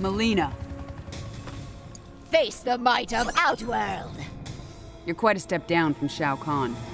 Melina, Face the might of Outworld! you're quite a step down from Shao Kahn.